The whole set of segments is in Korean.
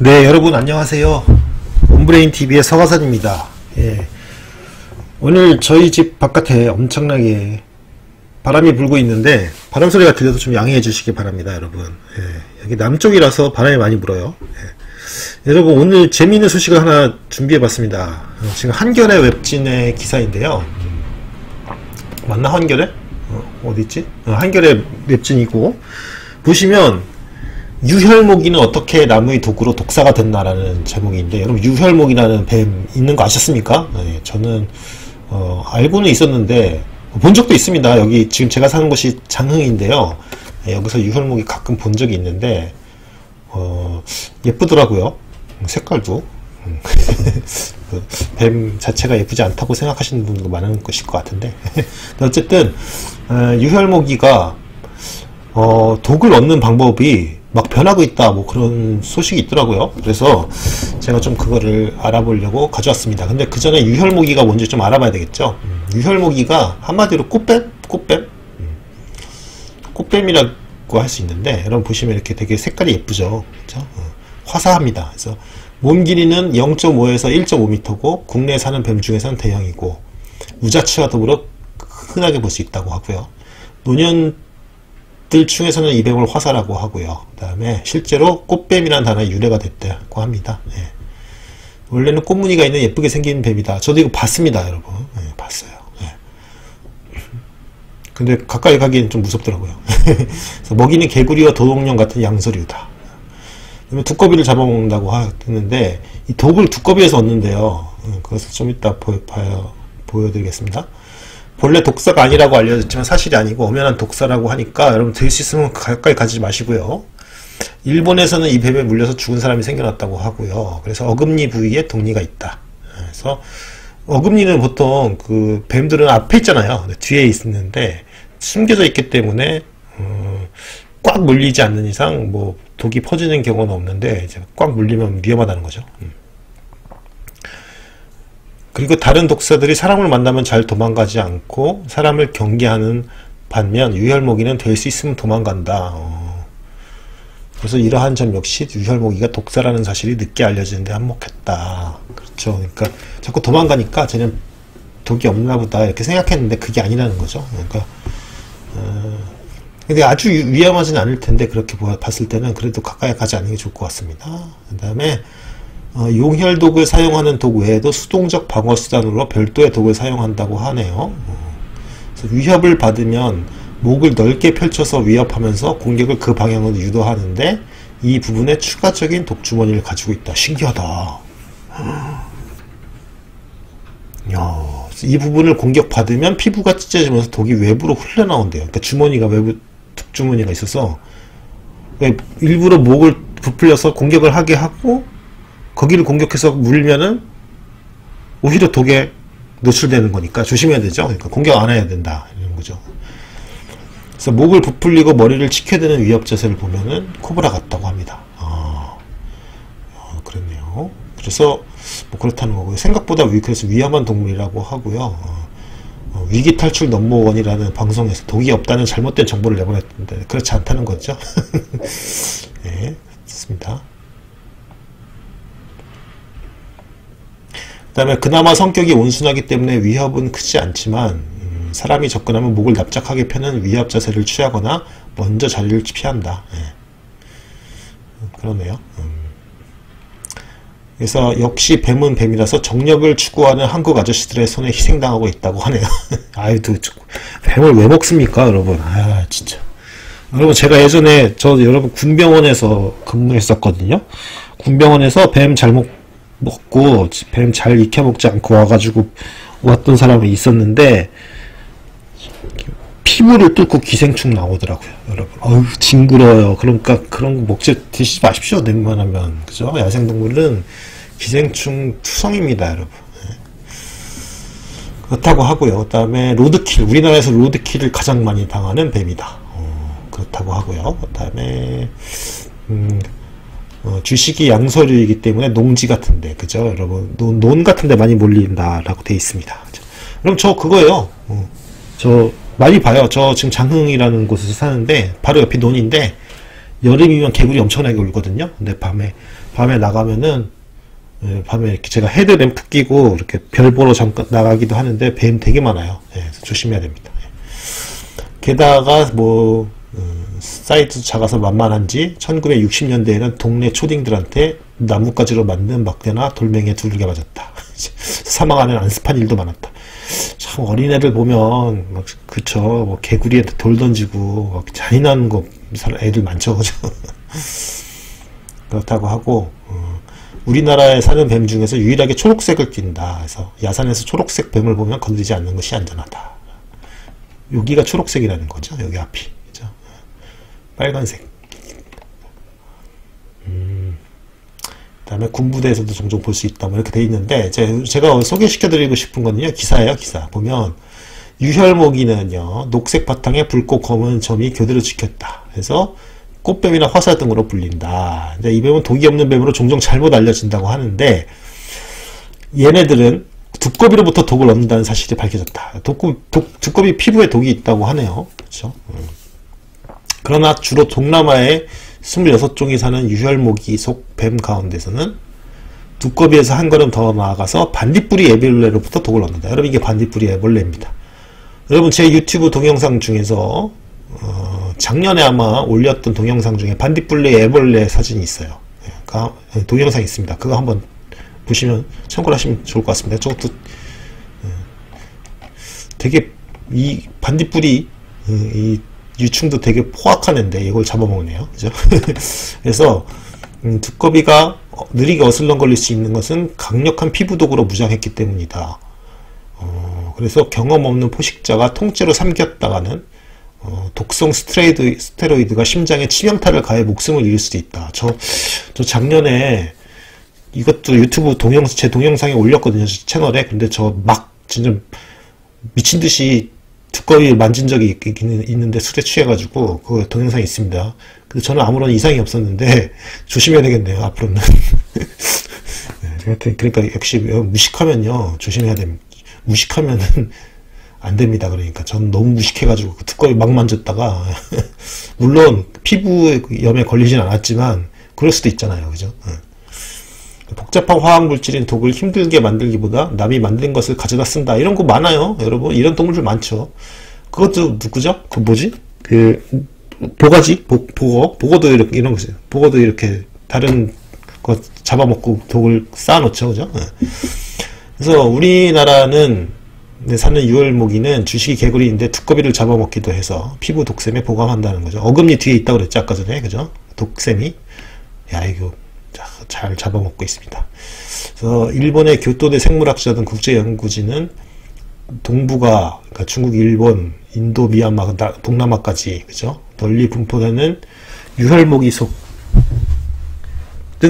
네, 여러분 안녕하세요. 온브레인 TV의 서가산입니다. 예. 오늘 저희 집 바깥에 엄청나게 바람이 불고 있는데 바람 소리가 들려도 좀 양해해 주시기 바랍니다, 여러분. 예. 여기 남쪽이라서 바람이 많이 불어요. 예. 여러분 오늘 재미있는 소식을 하나 준비해 봤습니다. 어, 지금 한겨레 웹진의 기사인데요. 맞나 한겨레? 어, 디 있지? 어, 한겨레 웹진이고 보시면 유혈목이는 어떻게 나무의 도구로 독사가 됐나라는 제목인데 여러분 유혈목이라는 뱀 있는 거 아셨습니까? 네, 저는 어, 알고는 있었는데 본 적도 있습니다. 여기 지금 제가 사는 곳이 장흥인데요. 네, 여기서 유혈목이 가끔 본 적이 있는데 어, 예쁘더라고요. 색깔도 음. 그뱀 자체가 예쁘지 않다고 생각하시는 분도 많은 것일 것 같은데 어쨌든 어, 유혈모기가 어, 독을 얻는 방법이 막 변하고 있다 뭐 그런 소식이 있더라고요. 그래서 제가 좀 그거를 알아보려고 가져왔습니다. 근데 그 전에 유혈모기가 뭔지 좀 알아봐야 되겠죠? 음, 유혈모기가 한마디로 꽃뱀? 꽃뱀? 음, 꽃뱀이라고 할 수 있는데 여러분 보시면 이렇게 되게 색깔이 예쁘죠? 그렇죠? 어, 화사합니다. 그래서 몸 길이는 0.5에서 1.5m고 국내에 사는 뱀 중에서는 대형이고 우자치와 더불어 흔하게 볼 수 있다고 하고요. 노년 들 중에서는 이 뱀을 화사라고 하고요. 그 다음에 실제로 꽃뱀이라는 단어에 유래가 됐다고 합니다. 네. 원래는 꽃무늬가 있는 예쁘게 생긴 뱀이다. 저도 이거 봤습니다, 여러분. 네, 봤어요. 네. 근데 가까이 가기엔 좀 무섭더라고요. 먹이는 개구리와 도둑령 같은 양서류다. 두꺼비를 잡아먹는다고 했는데 이 독을 두꺼비에서 얻는데요. 음, 그것을 좀 이따 보여, 봐요, 보여드리겠습니다. 본래 독사가 아니라고 알려졌지만 사실이 아니고 엄연한 독사라고 하니까 여러분 될수 있으면 가까이 가지 마시고요. 일본에서는 이 뱀에 물려서 죽은 사람이 생겨났다고 하고요. 그래서 어금니 부위에 독리가 있다. 그래서 어금니는 보통 그 뱀들은 앞에 있잖아요. 뒤에 있는데 숨겨져 있기 때문에 어, 꽉 물리지 않는 이상 뭐 독이 퍼지는 경우는 없는데 이제 꽉 물리면 위험하다는 거죠. 음. 그리고 다른 독사들이 사람을 만나면 잘 도망가지 않고 사람을 경계하는 반면 유혈모기는 될 수 있으면 도망간다. 어. 그래서 이러한 점 역시 유혈모기가 독사라는 사실이 늦게 알려지는데 한몫했다. 그렇죠. 그러니까 자꾸 도망가니까 쟤는 독이 없나 보다 이렇게 생각했는데 그게 아니라는 거죠. 그러니까 어, 근데 아주 위험하진 않을 텐데 그렇게 봤을 때는 그래도 가까이 가지 않는 게 좋을 것 같습니다. 그 다음에 어, 용혈 독을 사용하는 독 외에도 수동적 방어 수단으로 별도의 독을 사용한다고 하네요. 어, 위협을 받으면 목을 넓게 펼쳐서 위협하면서 공격을 그 방향으로 유도하는데 이 부분에 추가적인 독주머니를 가지고 있다. 신기하다. 야, 이 부분을 공격받으면 피부가 찢어지면서 독이 외부로 흘러나온대요. 그러니까 주머니가 외부 독주머니가 있어서 일부러 목을 부풀려서 공격을 하게 하고 거기를 공격해서 물면은 오히려 독에 노출되는 거니까 조심해야 되죠. 그러니까 공격 안 해야 된다. 이런 거죠. 그래서 목을 부풀리고 머리를 치켜드는 위협 자세를 보면은 코브라 같다고 합니다. 아, 어, 그렇네요. 그래서 뭐 그렇다는 거고요. 생각보다 위, 그래서 위험한 동물이라고 하고요. 어, 어, 위기 탈출 넘버원이라는 방송에서 독이 없다는 잘못된 정보를 내보냈는데 그렇지 않다는 거죠. 네, 좋습니다. 다음에 그나마 성격이 온순하기 때문에 위협은 크지 않지만 음, 사람이 접근하면 목을 납작하게 펴는 위협 자세를 취하거나 먼저 자리를 피한다. 예. 그러네요. 음. 그래서 역시 뱀은 뱀이라서 정력을 추구하는 한국 아저씨들의 손에 희생당하고 있다고 하네요. 아유, 도 뱀을 왜 먹습니까, 여러분? 아, 진짜. 여러분, 제가 예전에 저 여러분 군병원에서 근무했었거든요. 군병원에서 뱀 잘못 먹고 뱀 잘 익혀 먹지 않고 와가지고 왔던 사람이 있었는데 피부를 뚫고 기생충 나오더라고요, 여러분. 어우, 징그러워요. 그러니까 그런 거 먹지 드시지 마십시오. 냉만하면 그죠? 야생동물은 기생충 투성입니다, 여러분. 네. 그렇다고 하고요. 그 다음에 로드킬. 우리나라에서 로드킬을 가장 많이 당하는 뱀이다. 어, 그렇다고 하고요. 그 다음에 음, 어, 주식이 양서류이기 때문에 농지 같은데 그죠 여러분 논, 논 같은데 많이 몰린다라고 돼 있습니다 그죠? 그럼 저 그거예요 어, 저 많이 봐요 저 지금 장흥이라는 곳에서 사는데 바로 옆이 논인데 여름이면 개구리 엄청나게 울거든요. 근데 밤에 밤에 나가면은 예, 밤에 이렇게 제가 헤드램프 끼고 이렇게 별 보러 잠깐 나가기도 하는데 뱀 되게 많아요. 예, 조심해야 됩니다. 예. 게다가 뭐 음, 사이즈 작아서 만만한지 1960년대에는 동네 초딩들한테 나뭇가지로 만든 막대나 돌멩이에 두들겨 맞았다. 사망하는 안습한 일도 많았다. 참 어린애들 보면 막 그쵸. 뭐 개구리한테 돌 던지고 막 잔인한 거 애들 많죠. 그죠? 그렇다고 하고 어, 우리나라에 사는 뱀 중에서 유일하게 초록색을 띈다. 그래서 야산에서 초록색 뱀을 보면 건드리지 않는 것이 안전하다. 여기가 초록색이라는 거죠 여기 앞이 빨간색. 다음에 군부대에서도 종종 볼 수 있다 뭐 이렇게 돼 있는데 제가 소개시켜 드리고 싶은 거는요 기사예요 기사. 보면 유혈모기는요 녹색 바탕에 붉고 검은 점이 교대로 찍혔다. 그래서 꽃뱀이나 화사 등으로 불린다. 이제 이 뱀은 독이 없는 뱀으로 종종 잘못 알려진다고 하는데 얘네들은 두꺼비로부터 독을 얻는다는 사실이 밝혀졌다. 독, 독, 두꺼비 피부에 독이 있다고 하네요. 그렇죠? 음. 그러나 주로 동남아의 26종이 사는 유혈모기 속 뱀 가운데서는 두꺼비에서 한 걸음 더 나아가서 반딧불이 애벌레로부터 독을 얻는다. 여러분 이게 반딧불이 애벌레입니다. 여러분 제 유튜브 동영상 중에서 어, 작년에 아마 올렸던 동영상 중에 반딧불리 애벌레 사진이 있어요. 네, 그 동영상 있습니다. 그거 한번 보시면 참고를 하시면 좋을 것 같습니다. 저것도 어, 되게 이 반딧불이 어, 이 유충도 되게 포악한 애인데 이걸 잡아먹네요. 그죠? 그래서 음, 두꺼비가 느리게 어슬렁 걸릴 수 있는 것은 강력한 피부독으로 무장했기 때문이다. 어, 그래서 경험 없는 포식자가 통째로 삼켰다가는 어, 독성 스테로이드, 스테로이드가 심장에 치명타를 가해 목숨을 잃을 수도 있다. 저, 저 작년에 이것도 유튜브 동영상, 제 동영상에 올렸거든요. 채널에. 근데 저 막 진짜 미친 듯이 두꺼비 만진 적이 있, 있는데 술에 취해가지고 그 동영상이 있습니다. 근데 저는 아무런 이상이 없었는데 조심해야 되겠네요. 앞으로는. 네, 그러니까 역시 무식하면요 조심해야 됩니다. 무식하면은 안 됩니다. 그러니까 저는 너무 무식해가지고 그 두꺼비 막 만졌다가 물론 피부 염에 걸리진 않았지만 그럴 수도 있잖아요. 그죠? 네. 복잡한 화학 물질인 독을 힘들게 만들기보다 남이 만든 것을 가져다 쓴다. 이런 거 많아요. 여러분. 이런 동물들 많죠. 그것도 누구죠? 그 뭐지? 그, 보가지? 보, 보거? 보거도 이렇게, 이런 거죠. 보거도 이렇게 다른 거 잡아먹고 독을 쌓아놓죠. 그죠? 네. 그래서 우리나라는 사는 유혈모기는 주식이 개구리인데 두꺼비를 잡아먹기도 해서 피부 독샘에 보감한다는 거죠. 어금니 뒤에 있다고 그랬죠. 아까 전에. 그죠? 독샘이. 야, 이거 잘 잡아먹고 있습니다. 그래서 일본의 교토대 생물학자 등 국제연구진은 동북아, 그러니까 중국, 일본, 인도, 미얀마, 동남아까지 그죠? 널리 분포되는 유혈모기 속등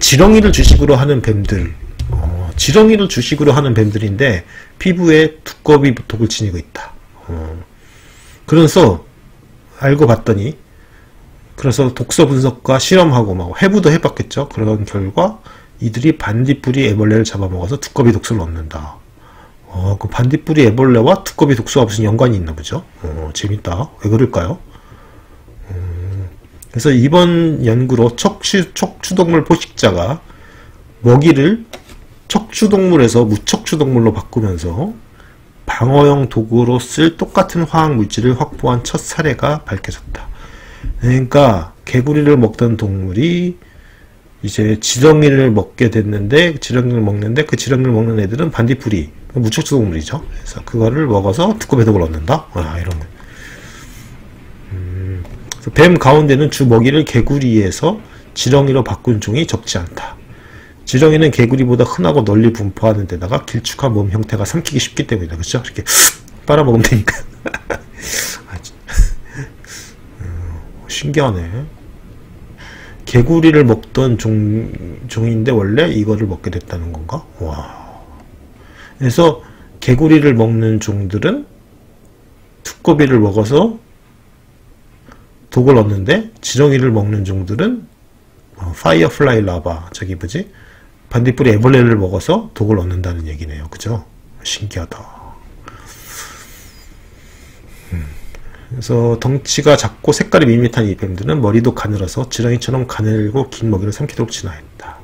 지렁이를 주식으로 하는 뱀들 어, 지렁이를 주식으로 하는 뱀들인데 피부에 두꺼비 독을 지니고 있다. 어, 그래서 알고 봤더니 그래서 독서 분석과 실험하고 막 해부도 해봤겠죠. 그런 결과 이들이 반딧불이 애벌레를 잡아먹어서 두꺼비 독소를 얻는다. 어, 그 반딧불이 애벌레와 두꺼비 독소가 무슨 연관이 있나 보죠. 어, 재밌다. 왜 그럴까요? 음, 그래서 이번 연구로 척추, 척추동물 포식자가 먹이를 척추동물에서 무척추동물로 바꾸면서 방어용 도구로 쓸 똑같은 화학 물질을 확보한 첫 사례가 밝혀졌다. 그러니까 개구리를 먹던 동물이 이제 지렁이를 먹게 됐는데 지렁이를 먹는데 그 지렁이를 먹는 애들은 반딧불이 무척추 동물이죠. 그래서 그거를 먹어서 두꺼비 독을 얻는다. 아 이런 거. 음, 뱀 가운데는 주 먹이를 개구리에서 지렁이로 바꾼 종이 적지 않다. 지렁이는 개구리보다 흔하고 널리 분포하는 데다가 길쭉한 몸 형태가 삼키기 쉽기 때문이다. 그렇죠? 이렇게 빨아먹으면 되니까. 신기하네. 개구리를 먹던 종, 종인데 원래 이거를 먹게 됐다는 건가? 와. 그래서 개구리를 먹는 종들은 두꺼비를 먹어서 독을 얻는데 지렁이를 먹는 종들은 어, firefly larva 저기 뭐지 반딧불이 애벌레를 먹어서 독을 얻는다는 얘기네요. 그죠? 신기하다. 음. 그래서 덩치가 작고 색깔이 밋밋한 이 뱀들은 머리도 가늘어서 지렁이처럼 가늘고 긴 먹이를 삼키도록 진화했다.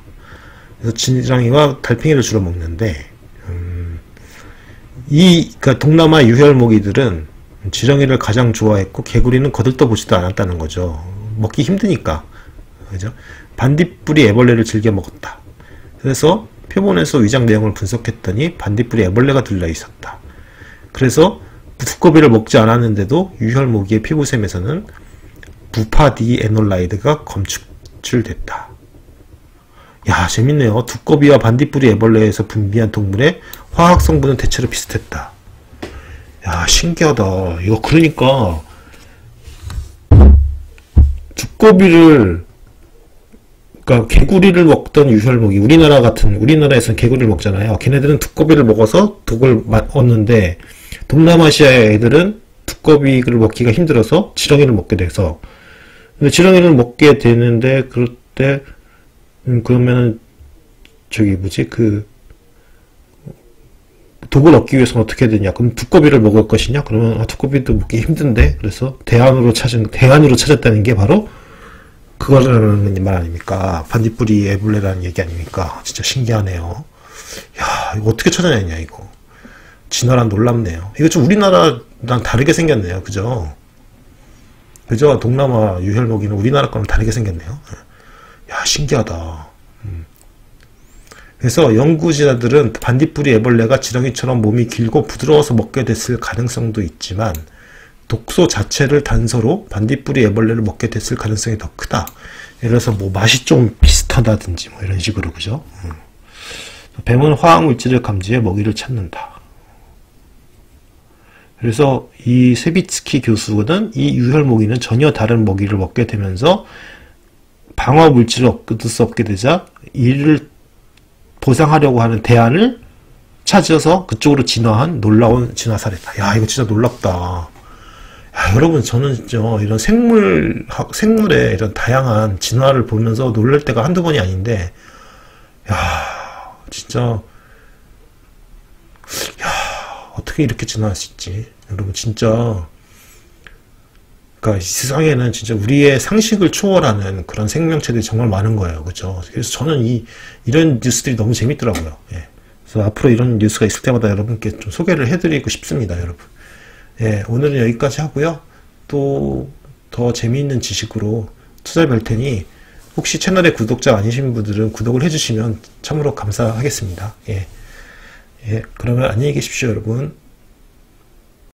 그래서 지렁이와 달팽이를 주로 먹는데 음, 이 그러니까 동남아 유혈 모기들은 지렁이를 가장 좋아했고 개구리는 거들떠 보지도 않았다는 거죠. 먹기 힘드니까 그죠? 반딧불이 애벌레를 즐겨 먹었다. 그래서 표본에서 위장 내용을 분석했더니 반딧불이 애벌레가 들려 있었다. 그래서 두꺼비를 먹지 않았는데도 유혈 모기의 피부샘에서는 부파디 에놀라이드가 검출됐다. 야 재밌네요. 두꺼비와 반딧불이 애벌레에서 분비한 동물의 화학 성분은 대체로 비슷했다. 야 신기하다. 이거 그러니까 두꺼비를 그러니까 개구리를 먹던 유혈목이 우리나라 같은 우리나라에서는 개구리를 먹잖아요. 걔네들은 두꺼비를 먹어서 독을 얻는데 동남아시아 애들은 두꺼비를 먹기가 힘들어서 지렁이를 먹게 돼서 지렁이를 먹게 되는데 그럴 때 음, 그러면은 저기 뭐지 그 독을 얻기 위해서는 어떻게 되냐? 그럼 두꺼비를 먹을 것이냐? 그러면 아, 두꺼비도 먹기 힘든데 그래서 대안으로 찾은 대안으로 찾았다는 게 바로 그거라는 말 아닙니까? 반딧불이 애벌레라는 얘기 아닙니까? 진짜 신기하네요. 야, 이거 어떻게 찾아냈냐, 이거. 진화란 놀랍네요. 이거 좀 우리나라랑 다르게 생겼네요. 그죠? 그죠? 동남아 유혈목이는 우리나라 거랑 다르게 생겼네요. 야, 신기하다. 음. 그래서 연구자들은 반딧불이 애벌레가 지렁이처럼 몸이 길고 부드러워서 먹게 됐을 가능성도 있지만 독소 자체를 단서로 반딧불이 애벌레를 먹게 됐을 가능성이 더 크다. 예를 들어서 뭐 맛이 좀 비슷하다든지 뭐 이런 식으로 그죠? 음. 뱀은 화학 물질을 감지해 먹이를 찾는다. 그래서 이 세비츠키 교수는 이 유혈 모기는 전혀 다른 먹이를 먹게 되면서 방어 물질을 얻을 수 없게 되자 이를 보상하려고 하는 대안을 찾아서 그쪽으로 진화한 놀라운 진화 사례다. 야, 이거 진짜 놀랍다. 야, 여러분, 저는 진짜 이런 생물, 생물의 이런 다양한 진화를 보면서 놀랄 때가 한두 번이 아닌데, 야, 진짜, 야, 어떻게 이렇게 진화할 수 있지? 여러분, 진짜, 그러니까 세상에는 진짜 우리의 상식을 초월하는 그런 생명체들이 정말 많은 거예요. 그죠? 그래서 저는 이, 이런 뉴스들이 너무 재밌더라고요. 예. 그래서 앞으로 이런 뉴스가 있을 때마다 여러분께 좀 소개를 해드리고 싶습니다, 여러분. 예, 오늘은 여기까지 하고요. 또 더 재미있는 지식으로 찾아뵐 테니 혹시 채널의 구독자 아니신 분들은 구독을 해주시면 참으로 감사하겠습니다. 예. 예, 그러면 안녕히 계십시오, 여러분.